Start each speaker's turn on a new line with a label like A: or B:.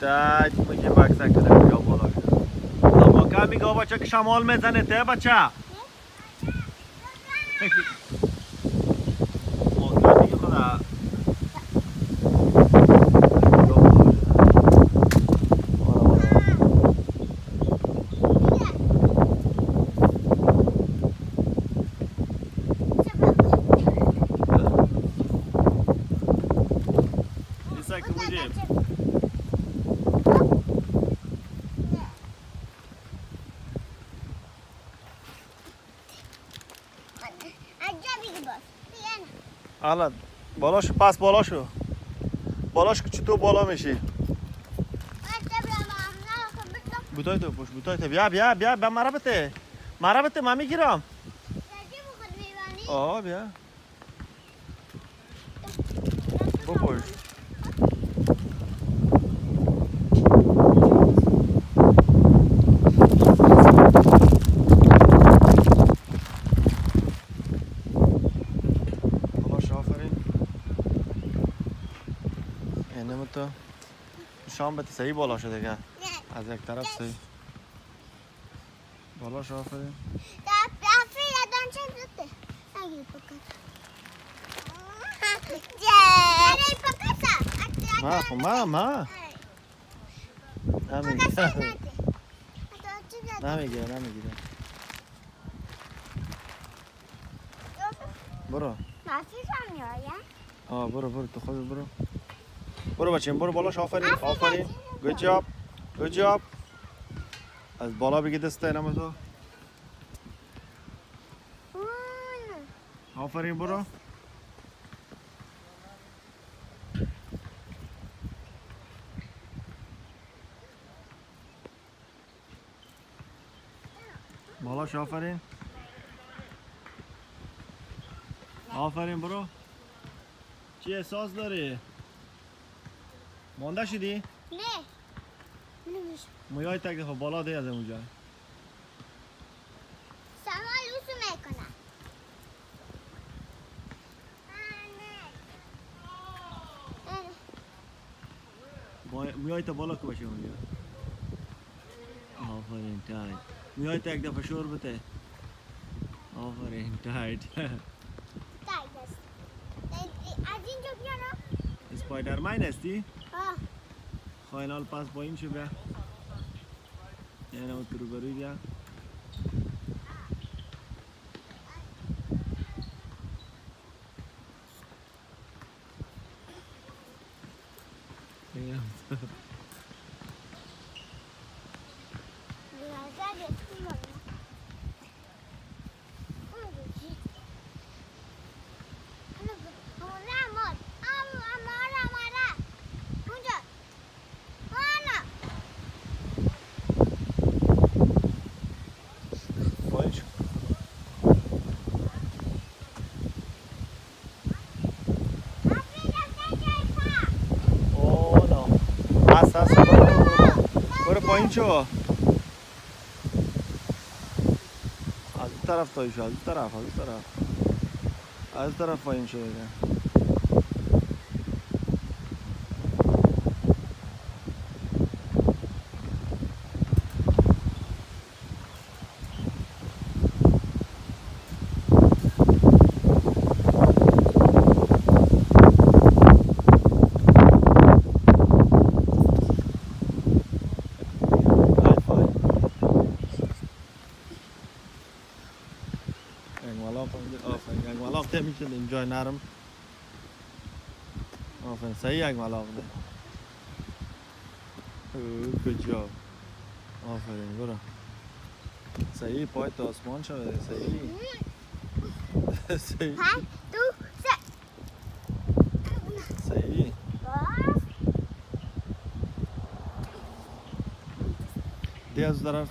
A: تک میگه بکسک بده بیا بالا اما کمی گا بچه که شمال می‌زنه ته بچه موضوع دیگه باز پاس بالاشو پس بالاشو بالاش چطور بالا میشی بودای تو باش بودای تو بیا بیا بیا بیا مرا بته مرا بته من می‌گیرم آه بیا بپوش اینه تو شام بته صحیح بالا شده دیگه از یک طرف صحیح بالاش آفرین ما ما ما نمیگه نمیگه نمی‌گیره برو آه برو برو تو خود برو برو بچه برو بالاش آفرین آفرین گود جاب گود جاب از بالا بگی دست اینم تو آفرین برو. بالاش آفرین آفرین برو. چی احساس داری؟ مانده شدی؟ مویای تک دفعه بالا دی از اونجا. با- مویای تا بالا که باشه اونجا. آفرین تایت مویای تا یک دفعه شور بته آفرین تایت
B: از اینجا بیانا
A: اسپایدرمن هستی؟
B: آه
A: خواهی پس با این شو بیا یعنی اون تو روبروی بیا
B: Biraz yetim var.
A: پایین شو اوه نه برو برو برو. برو پایین شو از اون طرف تایی از اون طرف از اون طرف از اون طرف پایین شو دیگه High five. یک ملاق آفرین یک ملاق ده میشه اینجا نرم آفرین صحیح یک ملاق ده اوه، good job. آفرین برو صحیح پای تا آسمان شده صحیح صحیح صحیح دی از طرف